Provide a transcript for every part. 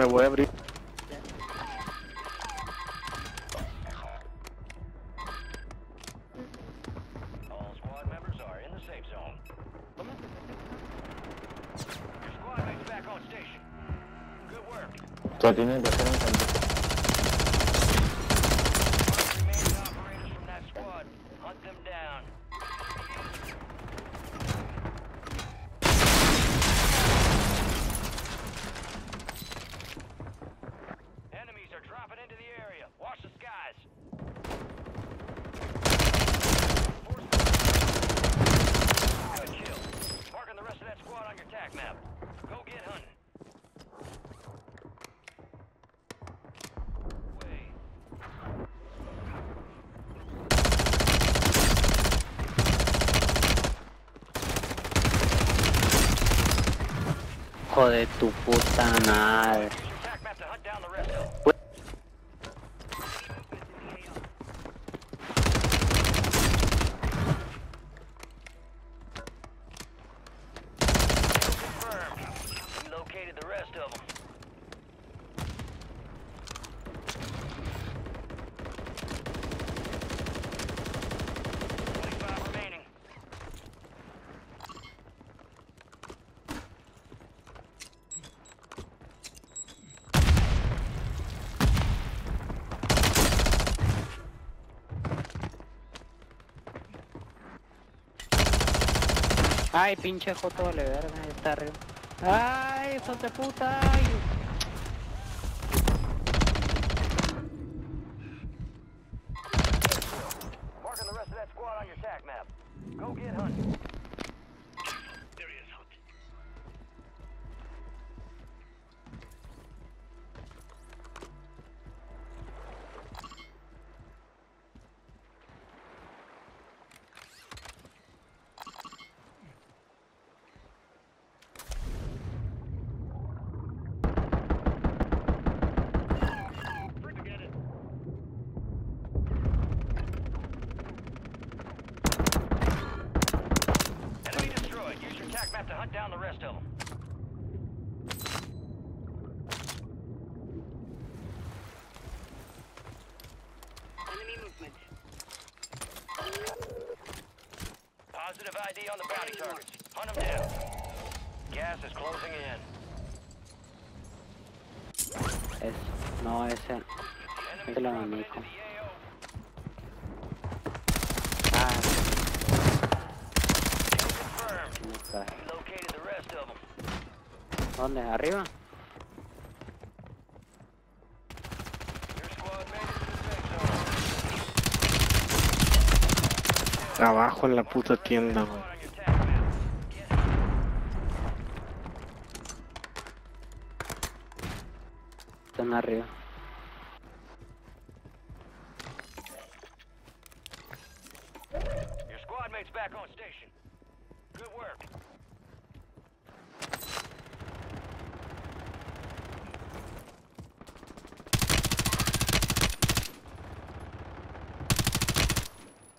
Me voy a Joder, tu puta madre. Use your tac map to hunt down the rest of them. Confirmed. We located the rest of them. Twenty-five remaining. Ay, pinche joto vale verga, está arriba. Ay, hijo de puta. Ay. Go get hunting. Hunt down the rest of them. Enemy movement. Positive ID on the bounty targets. Hunt them down. Gas is closing in. Es, no, ese. Enemy Es el dropping safe zone. Abajo en la puta tienda, güey. Están arriba.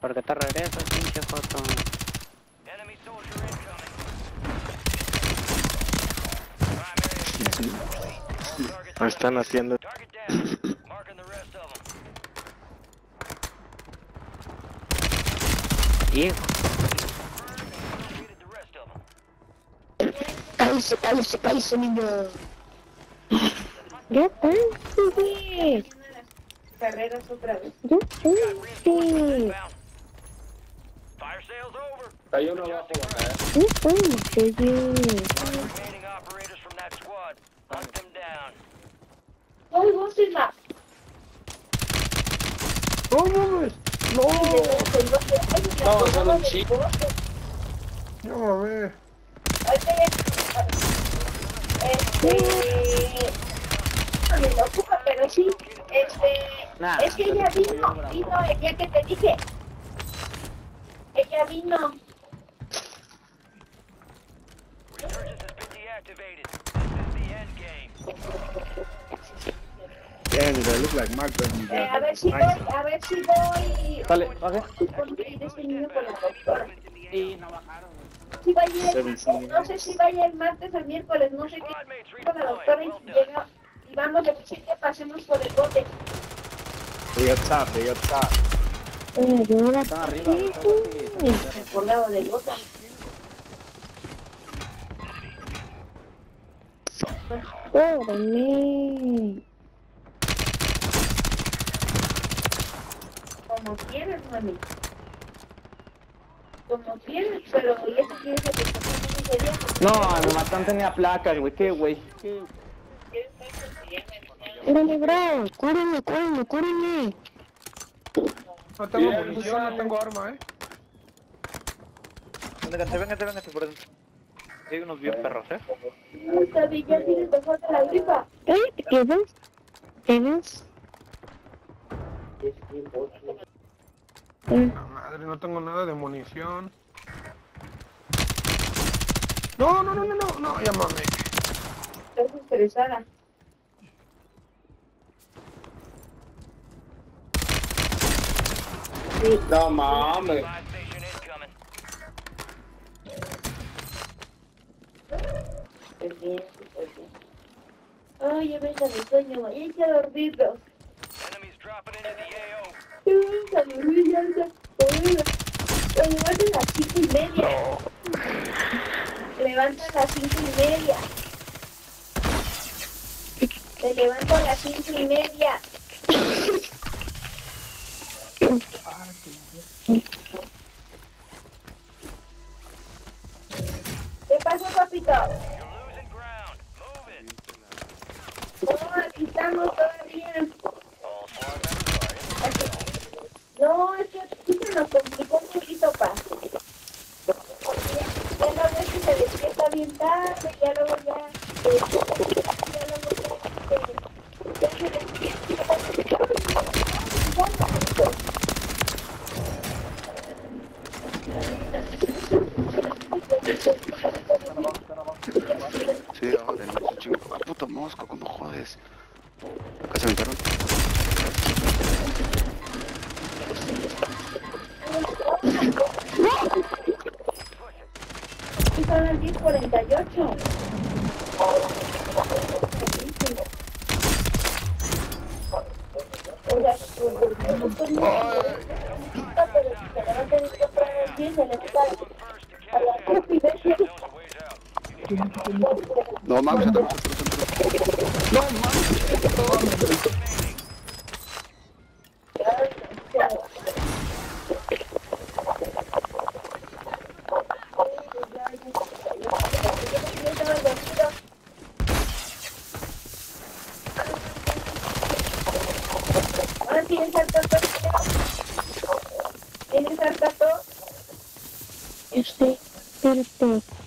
¿Por qué te regresas, pinche targets Lo están haciendo. Target down. Marking the rest of them. Hijo. Cállese, cállese, cállese, niño. Ya cállese. Carreras otra vez. Ya cállese. Inbound. Fire sales over. Hay uno abajo, Adjusting ¿verdad? route. Ya cállese, ya. Remaining operators from that squad. Hunt them down. ¡Ay, vos es la! ¡No mames! ¡No! No, solo un chico. ¡No mames! Este... Me lo ocupa, pero sí, este... Nah, es que ella vino, vino el día que te dije. End game. Damn, I look like. Eh, a ver si voy, a ver si voy... Dale, baje. Este niño con la doctora. Sí, no bajaron. Si el, no sé si vaya el martes o el miércoles, no sé qué. Con la doctora y llega, Y vamos a decir que pasemos por el bote. They got top, they top. Eh. Están arriba. Por lado del bote. Órale. Como quieras, mami. Como quieras, pero ya se quiere que te. No, me matan tenía placas, güey. ¿Qué, güey? Órale, bro. Cúrenme, cúrenme, cúrenme. No tengo munición, no tengo arma, eh. Véngate, véngate, véngate por dentro. Hay unos bien perros, ¿eh? Ya tienes mejor de la gripa. ¿Eh? ¿Tienes? La madre, no tengo nada de munición. No, no, no, no, no, no, llámame. Estás estresada. No mames. Bien, pues bien. Ay, ya mi sueño, hay que dormirnos. Enemies dropping into the AO. Ya venga a dormir, ya Me levantan a las cinco y media. Me levantan a las cinco y media. Me levanto a las cinco y media. ¿Qué pasó, papito? Estamos todos Y son las 10.48. Oiga, pues, pero si se levantan y aquele tempo.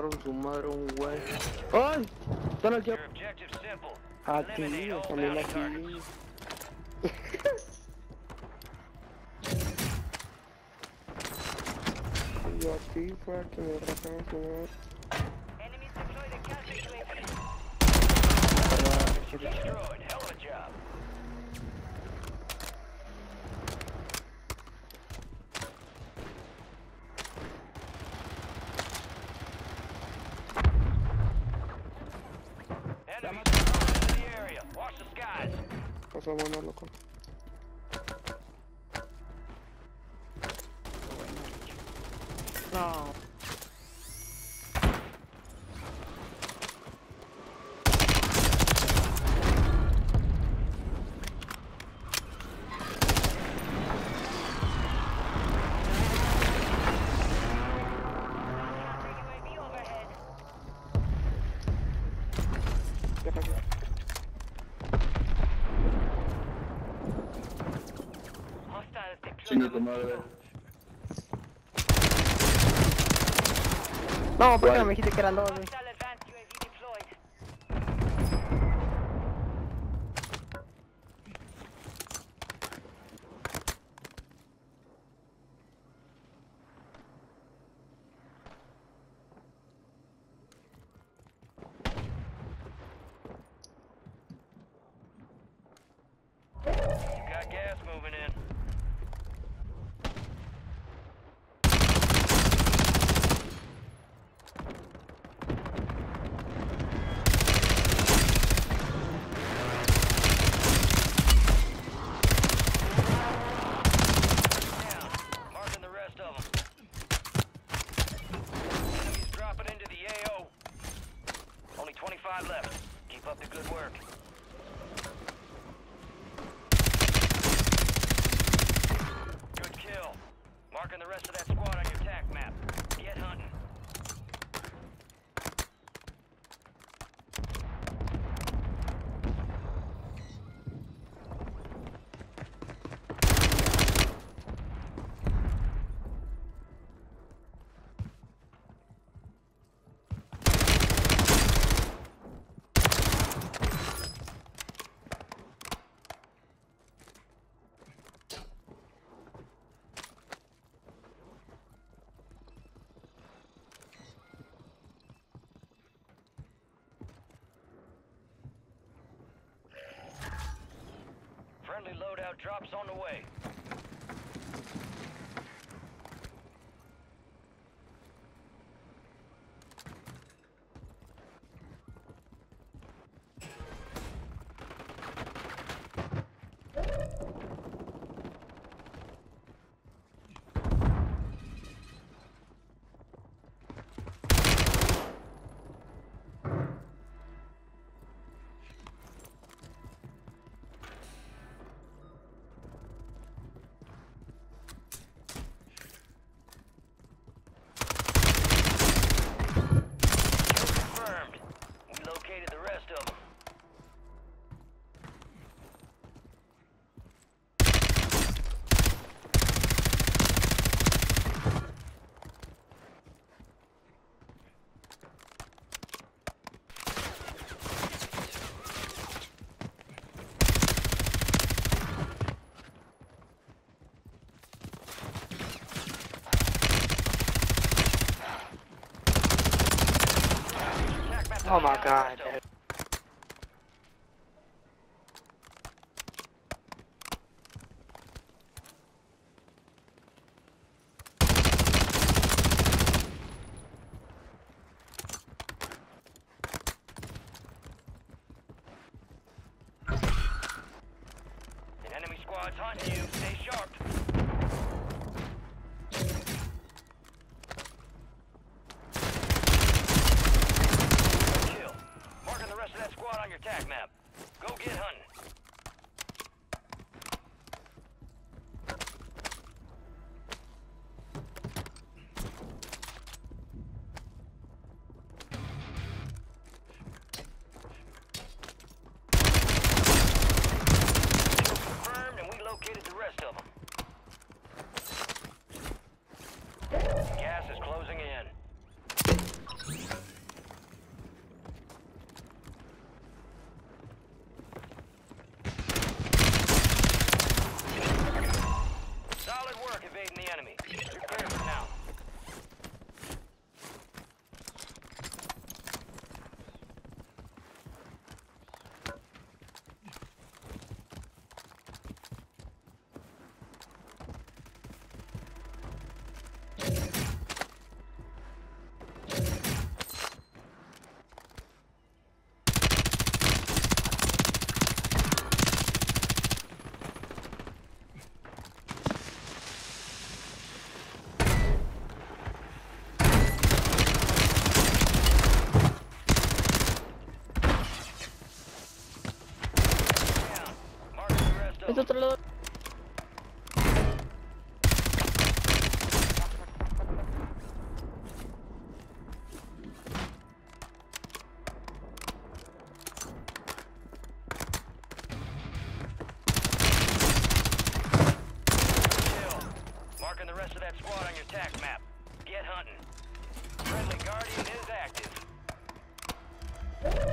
Rajaron su madre un güey. ¡Ay! Simple. Aquí, all también aquí. Yo aquí fue que me rajaron su madre. Destroyed. Hell of a Cosa buena, loco. Chinga tu madre. No, porque me dijiste que eran dos. Friendly loadout drops on the way. Oh my god. Squad's hunting you. Stay sharp.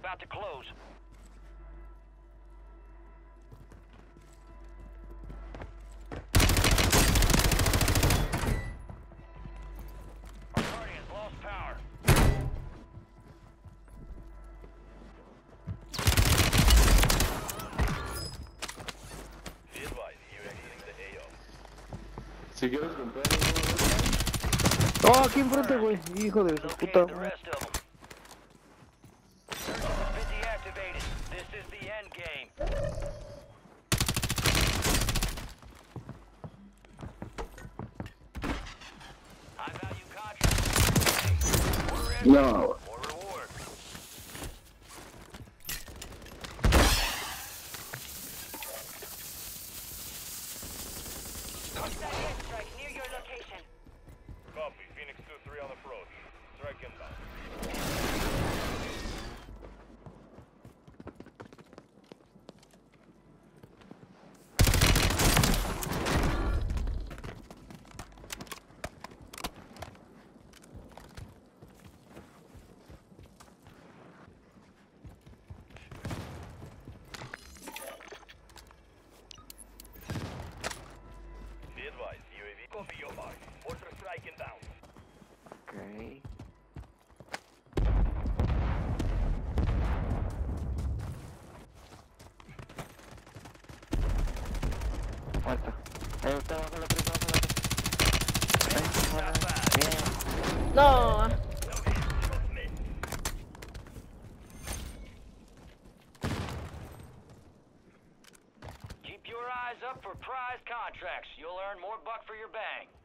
about to close. Our lost power. The AO. Si quieres comprar... Oh, aquí enfrente, güey. Hijo de su puta. No, up for prize contracts. You'll earn more buck for your bang.